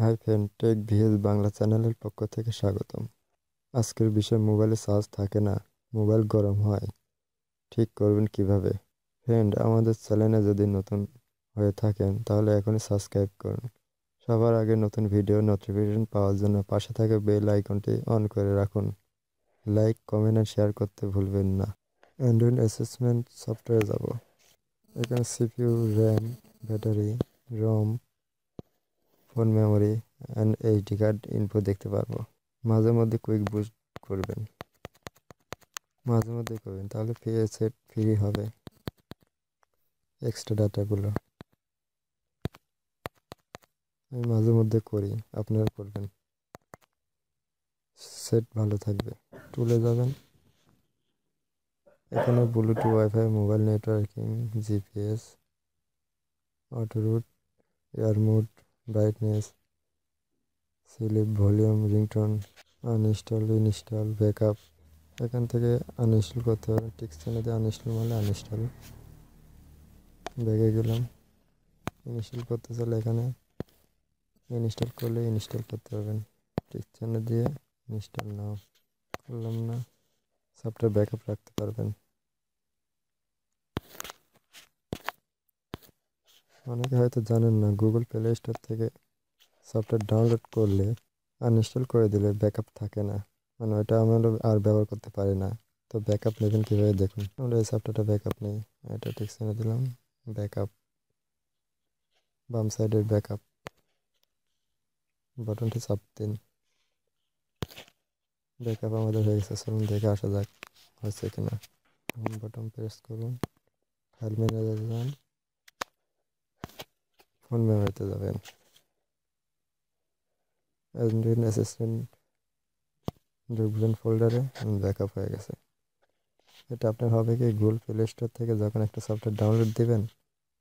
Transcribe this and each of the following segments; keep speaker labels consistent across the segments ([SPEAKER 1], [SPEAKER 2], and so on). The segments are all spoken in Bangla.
[SPEAKER 1] Hi friend tech VS Bangla চ্যানেলের পক্ষ থেকে স্বাগতম। আজকের বিষয় মোবাইলে চার্জ থাকে না, মোবাইল গরম হয়। ঠিক করবেন কীভাবে? ফ্রেন্ড আমাদের চ্যানেলে যদি নতুন হয়ে থাকেন, তাহলে এখনই সাবস্ক্রাইব করুন। সবার আগে নতুন ভিডিও নোটিফিকেশন পাওয়ার জন্য পাশে থাকা বেল আইকনটি অন করে রাখুন। লাইক কমেন্ট আর শেয়ার করতে ভুলবেন না। অ্যান্ড্রয়েড অ্যাসেসমেন্ট সফটওয়্যারে যাব। এখানে CPU RAM battery ROM phone memory and HD card ইনপু দেখতে পারব। মাঝে মধ্যে কুইক বুস্ট করবেন। মাঝে মধ্যে করবেন, তাহলে ফ্রি সেট ফ্রি হবে। এক্সট্রা ডাটাগুলো আমি মাঝে মধ্যে করি, আপনারা করবেন। সেট ভালো থাকবে। তুলে যাবেন। এখানে Bluetooth WiFi mobile networking GPS auto route air brightness sleep volume ringtone uninstall install backup এখান থেকে আনইনস্টল করতে হবে। টিক্স চ্যানেলে আনইনস্টল মানে আনইনস্টল ব্যাগে গেলাম। ইনস্টল করতে চাইলে এখানে ইনস্টল করলে ইনস্টল করতে পারবেন। টিক্স চ্যানেল দিয়ে ইনস্টল নাও। করলাম না। সফটওয়্যার ব্যাকআপ রাখতে পারবেন। অনেকে হয়তো জানেন না গুগল প্লে স্টোর থেকে সফটওয়্যার ডাউনলোড করলে আনইনস্টল করে দিলে ব্যাকআপ থাকে না। মানে ওইটা আমরা আর ব্যবহার করতে পারি না। তো ব্যাকআপ নেবেন কীভাবে দেখুন? আমরা এই সফটওয়্যারটা ব্যাকআপ নেই। এটা ঠিক এনে দিলাম। ব্যাকআপ বাম সাইডের ব্যাকআপ বাটনটি চাপ দিন। ব্যাকআপ আমাদের হয়ে গেছে। চলুন দেখে আসা যাক হয়েছে কিনা। বাটন প্রেস করুন। ফাইল ম্যানেজার যান। ফোন মেমোরিতে যাবেন অ্যান্ড্রয়েড অ্যাসিস্ট্যান্ট ঢুকবেন ফোল্ডারে ব্যাকআপ হয়ে গেছে এটা আপনার হবে কি গুগল প্লে স্টোর থেকে যখন একটা সফটওয়্যার ডাউনলোড দিবেন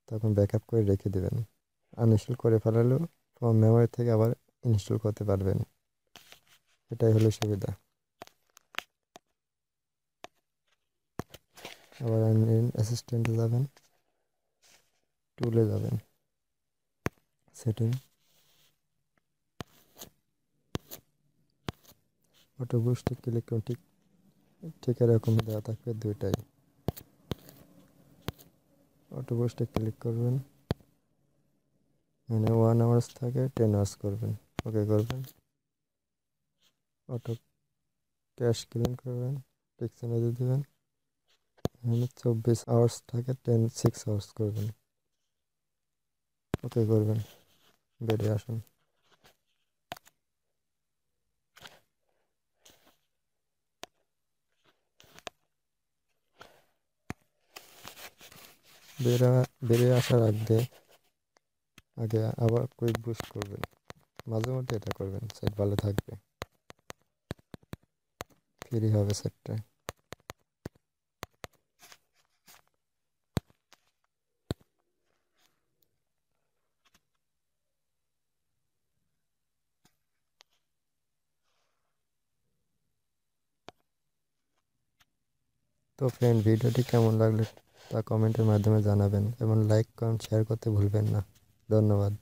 [SPEAKER 1] তখন ব্যাকআপ করে রেখে দেবেন আনইনস্টল করে ফেলালেও ফোন মেমোরি থেকে আবার ইনস্টল করতে পারবেন এটাই হলো সুবিধা আবার অ্যাসিস্ট্যান্টে যাবেন টুলে যাবেন সেটিং অটো বুস্টে ক্লিক করুন ঠিক ঠিক এরকম দেওয়া থাকবে দুইটাই। অটো বুস্টে ক্লিক করবেন। মানে ওয়ান আওয়ার্স থাকে টেন আওয়ার্স করবেন। ওকে করবেন। অটো ক্যাশ ক্লিন করবেন। টিকশনে দিয়ে দেবেন। এখানে চব্বিশ আওয়ার্স থাকে টেন সিক্স আওয়ার্স করবেন। ওকে করবেন। বেরিয়ে আসুন। বেরা, বেরিয়ে আসার আগে আগে আবার কুইক বুস্ট করবেন। মাঝে মধ্যে এটা করবেন সেট ভালো থাকবে। ফ্রি হবে সেটটা তো ফ্রেন্ড ভিডিওটি কেমন লাগল তা কমেন্টের মাধ্যমে জানাবেন এবং লাইক কমেন্ট শেয়ার করতে ভুলবেন না। ধন্যবাদ।